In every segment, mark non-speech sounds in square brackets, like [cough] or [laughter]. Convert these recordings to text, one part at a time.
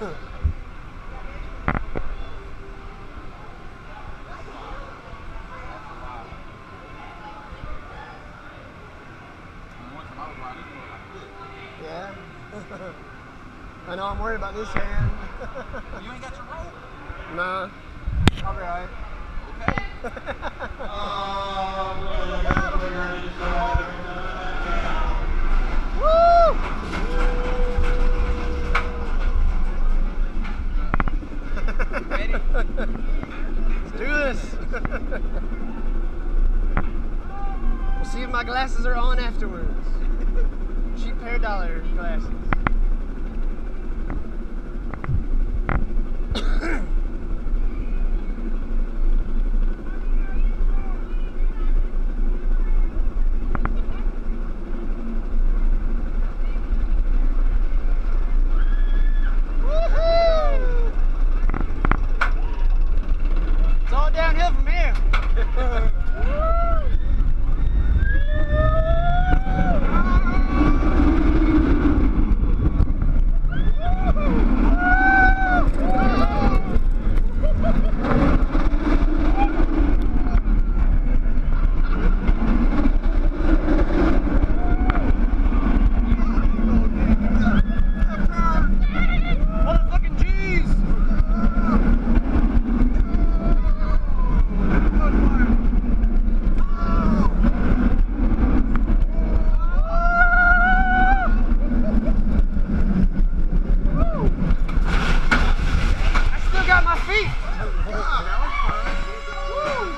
yeah. [laughs] I know I'm worried about this hand. you ain't got your rope? [laughs] Nah. Alright. Okay. [laughs] see if my glasses are on afterwards. Cheap pair dollar glasses.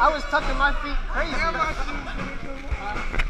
I was tucking my feet crazy.